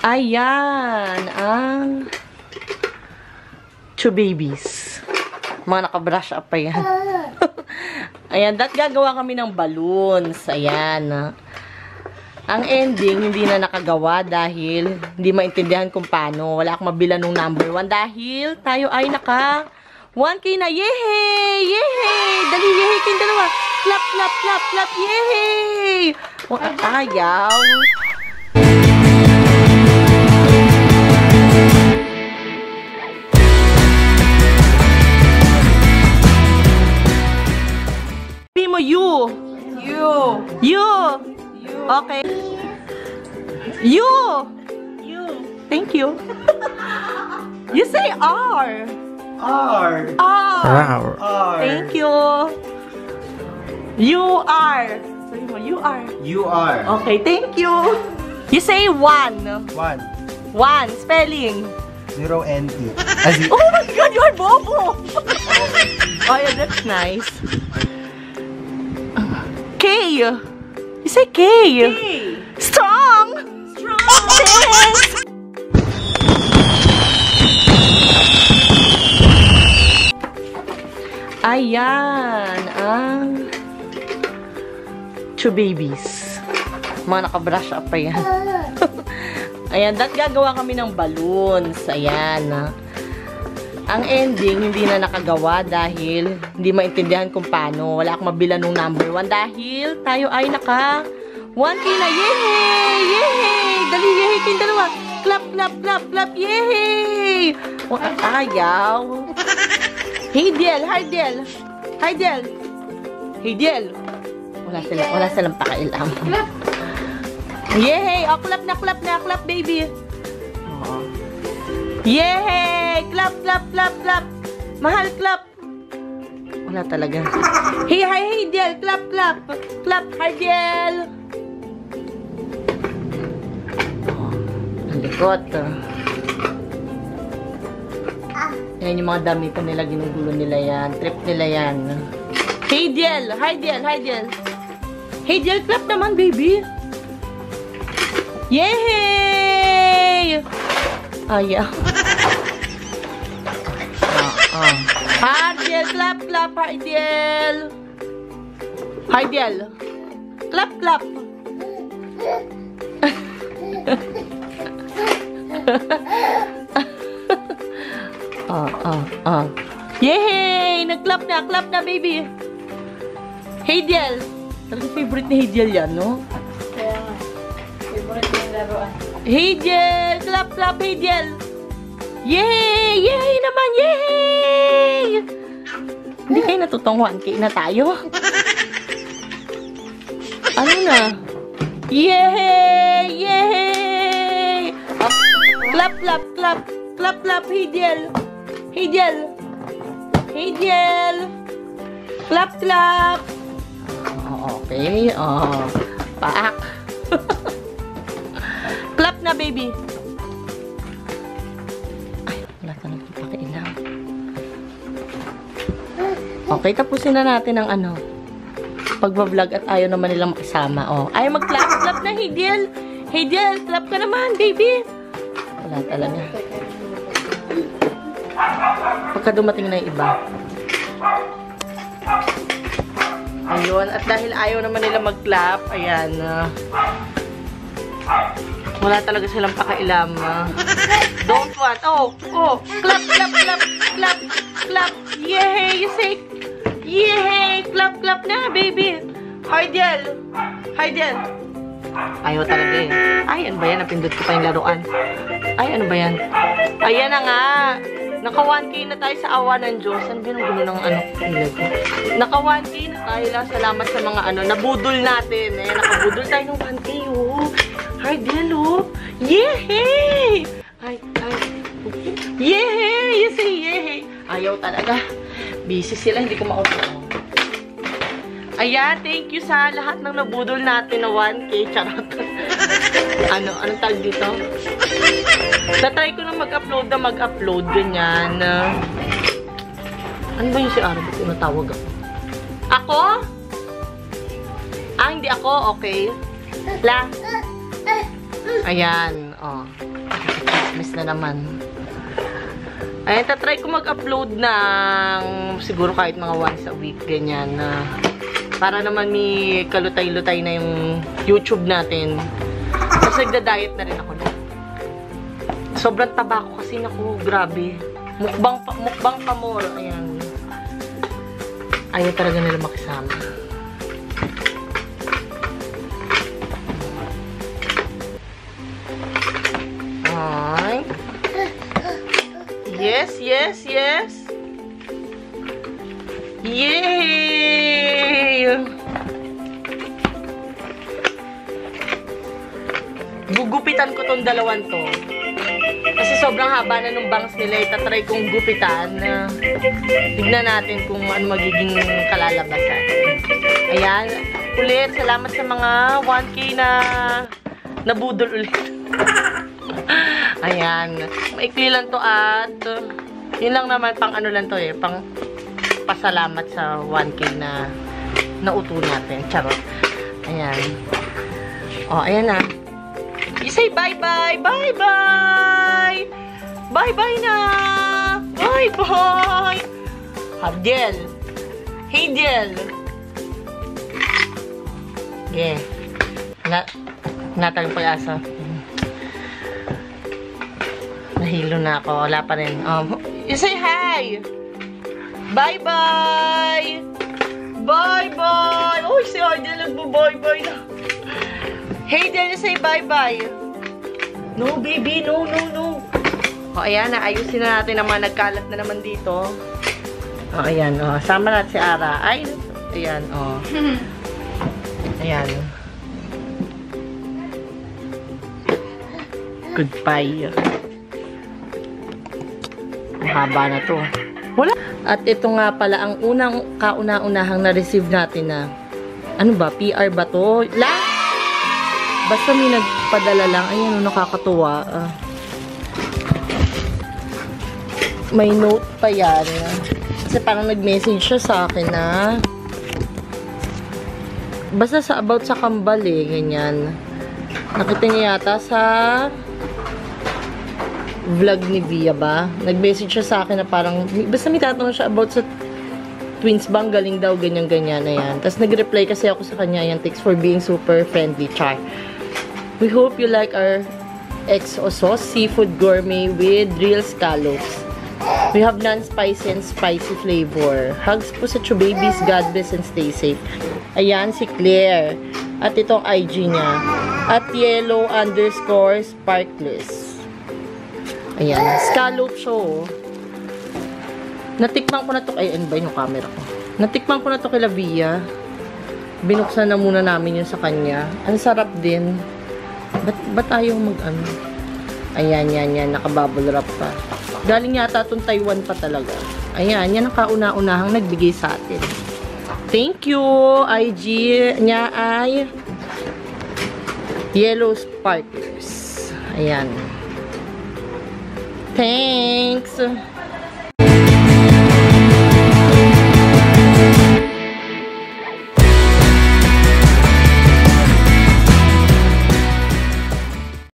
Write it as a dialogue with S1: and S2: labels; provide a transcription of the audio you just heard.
S1: Ayan, ang two babies. Mga nakabrush up pa yan. Ayan, dat gagawa kami ng balloons. Ayan. ah. Ang ending, hindi na nakagawa dahil hindi maintindihan kung paano. Wala akong mabila nung number one dahil tayo ay naka 1K na. Yehey! Yehey! Dali, yehey kayong dalawa. Clap, clap, clap, clap. Yehey! Ayaw. Say R.
S2: R.
S1: R.
S2: R.
S1: Thank you. You are. Sabi mo, you are.
S2: You are.
S1: Okay, thank you. You say one.
S2: One.
S1: One. Spelling.
S2: Zero and E. As in,
S1: Oh my God, you are bobo. oh yeah, that's nice. K. You say K.
S3: Hey.
S1: Strong.
S3: Strong.
S1: Yes. Ayan, ang two babies. Mga nakabrush up pa yan. Ayan, dat gagawa kami ng balloons. Ayan. ah. Ang ending, hindi na nakagawa dahil hindi maintindihan kung paano. Wala akong mabila nung number one dahil tayo ay naka 1K na. Yehey! Yehey! Dali, yehey kayong dalawa. Clap, clap, clap, clap. Yehey! Wa- Ayaw. Hey, Diel! Hi, Diel! Hi, Diel! Hey, Diel! Wala silang, wala silang pakailam. Yehey! Oh, clap na, clap na, clap, baby! Oo. Yehey! Clap, clap, clap, clap! Mahal, clap! Wala talaga. Hey, hi, hey, Diel! Clap, clap! Clap, hi, Diel! Likot. ah. Yan yung mga damit na nila, ginugulo nila yan. Trip nila yan. Hey, Diel! Hi, Diel! Hi, Diel! Hey, Diel! Clap naman, baby! Yay! Ayaw. Ah, ah. Hi, Diel! Clap, clap! Hi, Diel! Hi, Diel! Clap, clap! Ah, ah, ah. Yay! Nag-clap na! Clap na, baby! Hey, Diel! Talagang favorite ni Hediel yan, no?
S3: Kaya nga. Favorite mo yung laruan.
S1: Hey, Diel! Clap, clap, hey, Diel! Yay! Yay naman! Yay! Hindi kayo natutong 1K na tayo. Ano na? Yay! Clap, clap, clap. Clap, clap, hey, Diel! Hey, Diel! Hey, Diel! Clap, clap! Oh, okay. Oh. Paak. clap na, baby. Ay, wala ka nang pakialam. Okay, tapusin na natin ang ano. Pagbablog at ayaw naman nilang makisama. Oh, ayaw mag-clap. Clap na, Hediel. Hediel, clap ka naman, baby. Wala talaga. Pagka dumating na yung iba. Ayun. At dahil ayaw naman nila mag-clap, ayan. ah, wala talaga silang pakailam. ah. Don't want. Oh, oh. Clap, clap, clap, clap, clap. Yay! You say, yay! Clap, clap na, baby. Hi, Diel. Ayaw talaga eh. Ay, ano ba yan? Napindot ko pa yung laruan. Ay, ano ba yan? Ayan na nga. Naka 1K na tayo sa awa ng Diyos. Ano ba yung gulo ng ano? Naka 1K na tayo lang. Salamat sa mga ano. Nabudol natin eh. Nakabudol tayo ng 1K oh. Hi, Diel oh. Yehey! Ay, ay. Yehey! You say yehey. Ayaw talaga. Busy sila. Hindi ko maupo. Ayan, thank you sa lahat ng nabudol natin na 1K. Charot. ano, anong tag dito? Tatry ko na mag-upload na mag-upload. Ganyan. Ano ba yung si Ara? Ba't tinatawag ako? Ako? Ah, hindi ako? Okay. La? Ayan. Oh. Miss na naman. Ayan, tatry ko mag-upload ng siguro kahit mga once a week, ganyan. na para naman may kalutay-lutay na yung YouTube natin. Kasi nagda-diet na rin ako. No? Sobrang taba ko kasi naku, grabe. Mukbang pa, mukbang pa more. Ayan. Ayaw talaga nila makisama. Ay. Yes, yes, yes. Yay! Gugupitan ko tong dalawan to. Kasi sobrang haba na nung bangs nila. Itatry kong gupitan. na tignan natin kung ano magiging kalalabasan. Ayan. Ulit, salamat sa mga 1K na nabudol ulit. Ayan. Maikli lang to at yun lang naman pang ano lang to eh. Pang pasalamat sa 1K na nauto natin. Charot. Ayan. O, ayan na. Say bye-bye! Bye-bye! Bye-bye na! Bye-bye! Habdiel! Hey, Diel! Yeah. Na, natal pag-asa. Nahilo na ako. Wala pa rin. Um, you say hi! Bye-bye! Bye-bye! Uy, si Ardel nagbo-bye-bye na. Hey, Del, say bye-bye. No, baby. No, no, no. O, ayan. Ayusin na natin ang mga nagkalat na naman dito. O, ayan. O, sama natin si Ara. Ay, ayan. O. Ayan. Goodbye. Ang haba na to. Wala. At ito nga pala ang unang kauna-unahang na-receive natin na ano ba? PR ba to? La? Basta may nagpadala lang. Ayan, nakakatuwa. Ah. may note pa yan. Kasi parang nag-message siya sa akin na basta sa about sa kambal eh, ganyan. Nakita niya yata sa vlog ni Via ba? Nag-message siya sa akin na parang, basta may tatanong siya about sa twins bang galing daw, ganyan-ganyan na yan. Tapos nag-reply kasi ako sa kanya, yan, thanks for being super friendly, char. We hope you like our XO sauce, seafood gourmet with real scallops. We have non-spicy and spicy flavor. Hugs po sa two babies. God bless and stay safe. Ayan, si Claire. At itong IG niya. At yellow underscore sparkless. Ayan. Scallop show. Natikman ko na to. Ay, ano ba yung camera ko? Natikman ko na to kay Lavia. Binuksan na muna namin yun sa kanya. Ang sarap din. Ba't, ba't ayaw mag-ano? Ayan, yan, yan. Nakabubble wrap pa. Galing yata itong Taiwan pa talaga. Ayan, yan ang kauna-unahang nagbigay sa atin. Thank you, IG niya ay Yellow Sparklers. Ayan. Thanks!